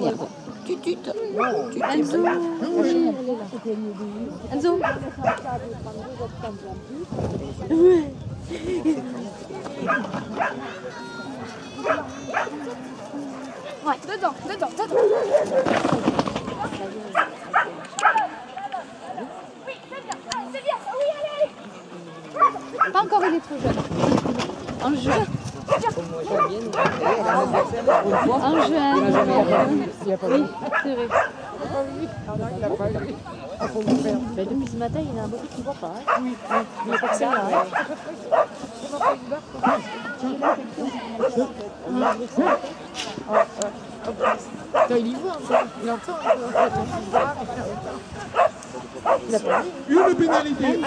Merde. Tu tu tu Enzo Enzo Ouais. Ouais, dedans, dedans, dedans. Oui, c'est bien, c'est bien, oui, allez, allez. Pas encore, il est trop jeune. Un jeu. A pas Oui, c'est vrai. Bah, depuis ce matin, il y en a beaucoup qui ne voient pas. Hein. Oui, il n'y a il y voit, il entend. Il a pas vu. Une pénalité.